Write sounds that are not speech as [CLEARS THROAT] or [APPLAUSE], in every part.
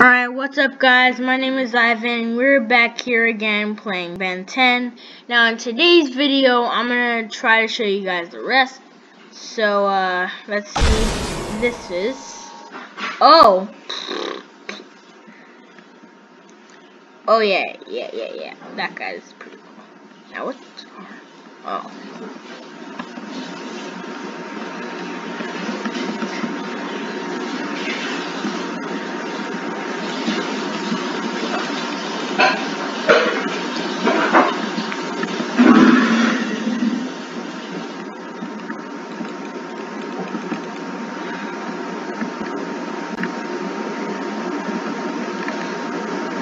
Alright, what's up guys? My name is Ivan. We're back here again playing Ben 10. Now in today's video, I'm to try to show you guys the rest. So, uh, let's see. This is... Oh! Oh yeah, yeah, yeah, yeah. That guy is pretty cool. Now what's... Oh.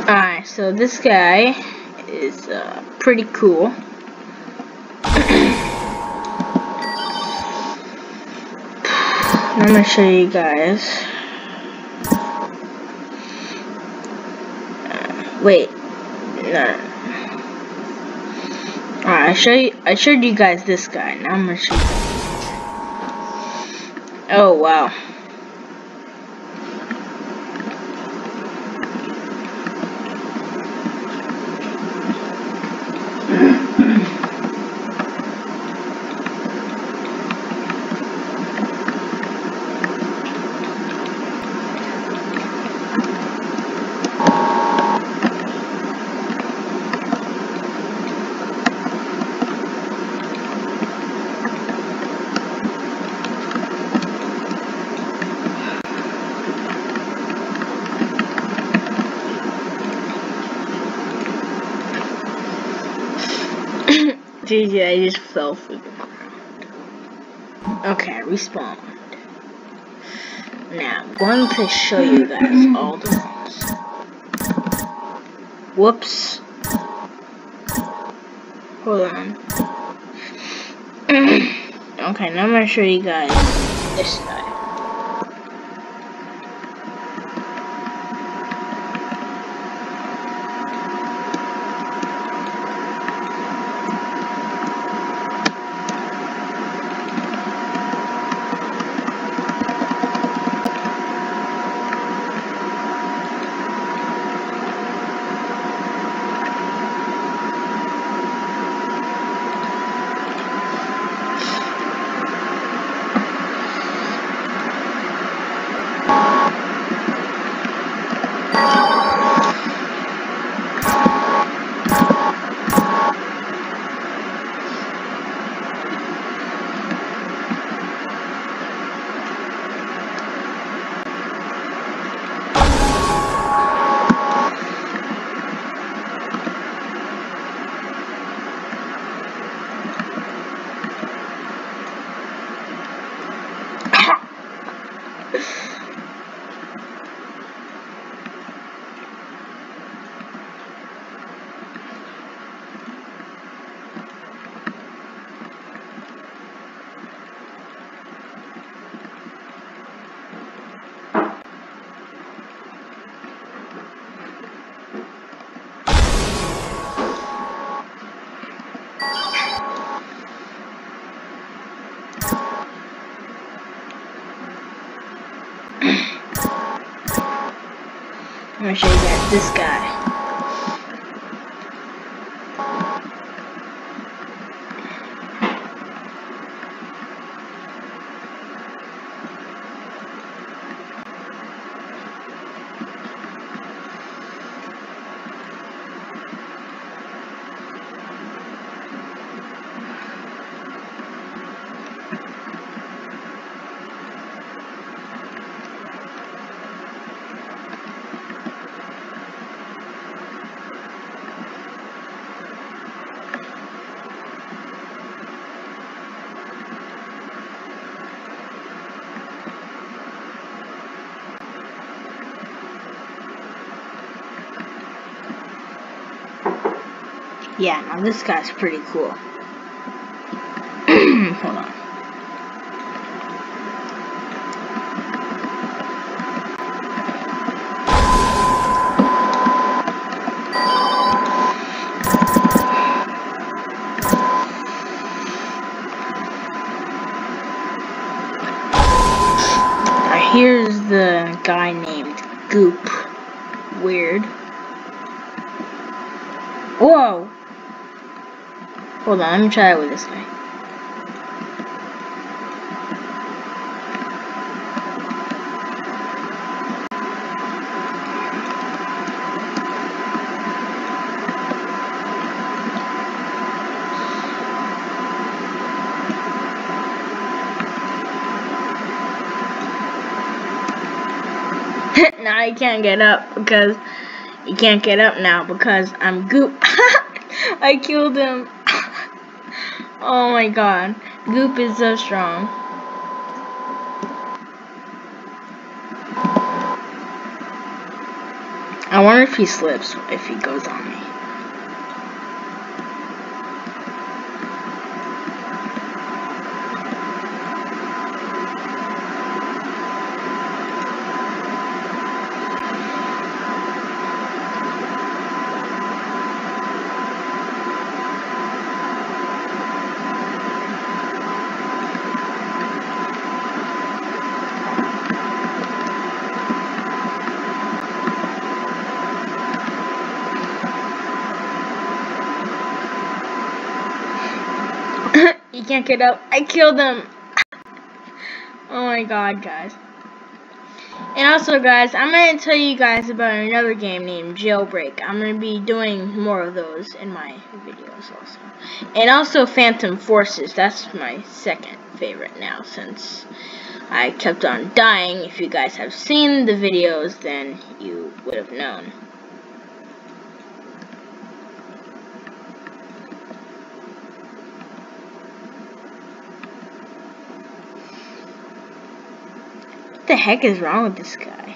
Alright, so this guy is uh, pretty cool. I'm gonna show you guys. Uh, wait, no. Alright, I show you. I showed you guys this guy. Now I'm gonna show you. Oh wow. GG, I just fell through the ground. Okay, I respawned. Now, I'm going to show you guys all the ones. Whoops. Hold on. [CLEARS THROAT] okay, now I'm going to show you guys this guy. I'm gonna show you guys this guy. Yeah, now this guy's pretty cool. [CLEARS THROAT] Hold on. Now here's the guy named Goop. weird. Whoa! Hold on, let me try it with this guy. [LAUGHS] now he can't get up because he can't get up now because I'm goop. [LAUGHS] I killed him. Oh my god. Goop is so strong. I wonder if he slips if he goes on me. he can't get up. I killed him. oh my god, guys. And also, guys, I'm going to tell you guys about another game named Jailbreak. I'm going to be doing more of those in my videos also. And also Phantom Forces. That's my second favorite now since I kept on dying. If you guys have seen the videos, then you would have known. The heck is wrong with this guy?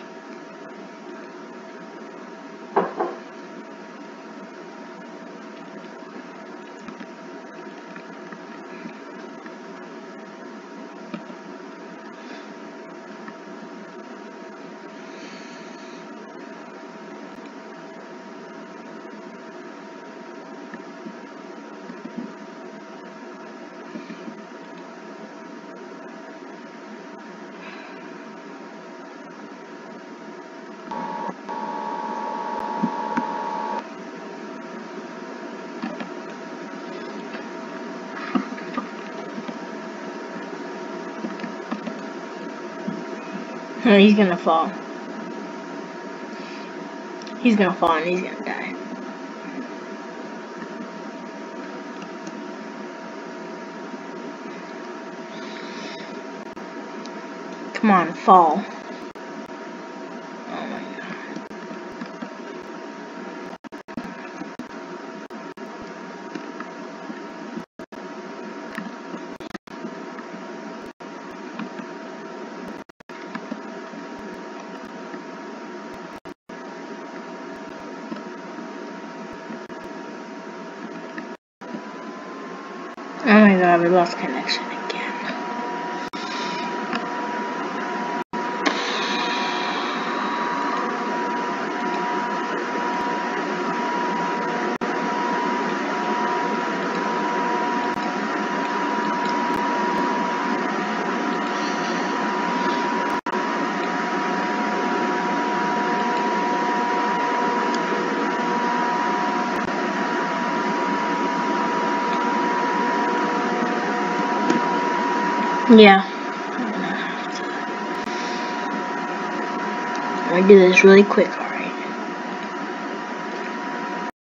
[LAUGHS] he's gonna fall. He's gonna fall and he's gonna die. Come on, fall. God, we lost connection Yeah. Gonna do this really quick.